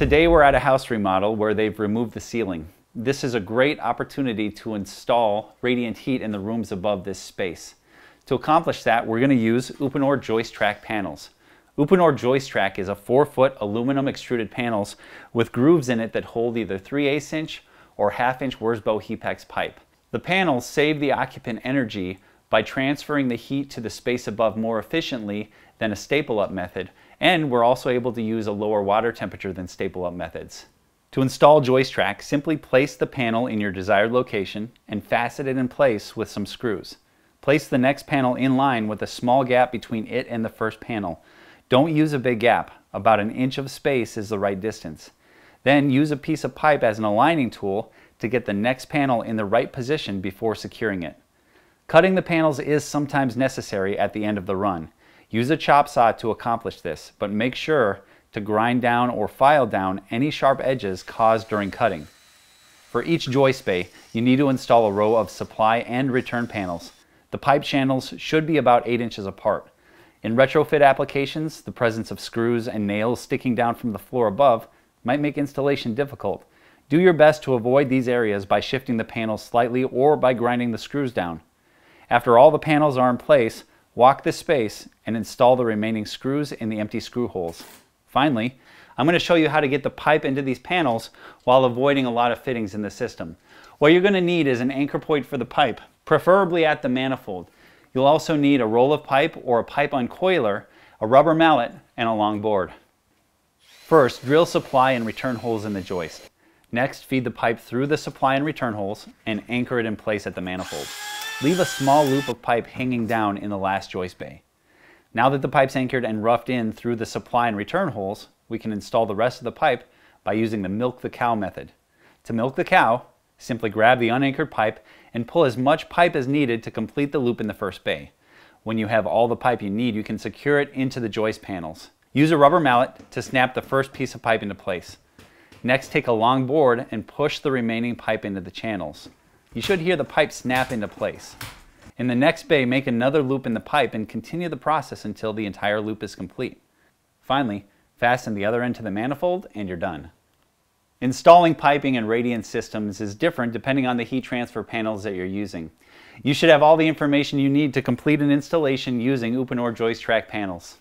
Today we're at a house remodel where they've removed the ceiling. This is a great opportunity to install radiant heat in the rooms above this space. To accomplish that, we're going to use Uponor Joist Trak panels. Uponor Joist Trak is a 4-foot aluminum extruded panels with grooves in it that hold either 3 8 inch or half inch Wirsbo hePEX pipe. The panels save the occupant energy by transferring the heat to the space above more efficiently than a staple up method, and we're also able to use a lower water temperature than staple up methods. To install Joist Trak, simply place the panel in your desired location and fasten it in place with some screws. Place the next panel in line with a small gap between it and the first panel. Don't use a big gap. About an inch of space is the right distance. Then use a piece of pipe as an aligning tool to get the next panel in the right position before securing it. Cutting the panels is sometimes necessary at the end of the run. Use a chop saw to accomplish this, but make sure to grind down or file down any sharp edges caused during cutting. For each joist bay, you need to install a row of supply and return panels. The pipe channels should be about 8 inches apart. In retrofit applications, the presence of screws and nails sticking down from the floor above might make installation difficult, do your best to avoid these areas by shifting the panels slightly or by grinding the screws down. After all the panels are in place, walk the space and install the remaining screws in the empty screw holes. Finally, I'm going to show you how to get the pipe into these panels while avoiding a lot of fittings in the system. What you're going to need is an anchor point for the pipe, preferably at the manifold. You'll also need a roll of pipe or a pipe uncoiler, a rubber mallet, and a long board. First, drill supply and return holes in the joist. Next, feed the pipe through the supply and return holes and anchor it in place at the manifold. Leave a small loop of pipe hanging down in the last joist bay. Now that the pipe's anchored and roughed in through the supply and return holes, we can install the rest of the pipe by using the milk the cow method. To milk the cow, simply grab the unanchored pipe and pull as much pipe as needed to complete the loop in the first bay. When you have all the pipe you need, you can secure it into the joist panels. Use a rubber mallet to snap the first piece of pipe into place. Next, take a long board and push the remaining pipe into the channels. You should hear the pipe snap into place. In the next bay, make another loop in the pipe and continue the process until the entire loop is complete. Finally, fasten the other end to the manifold and you're done. Installing piping and radiant systems is different depending on the heat transfer panels that you're using. You should have all the information you need to complete an installation using Uponor Joist Trak panels.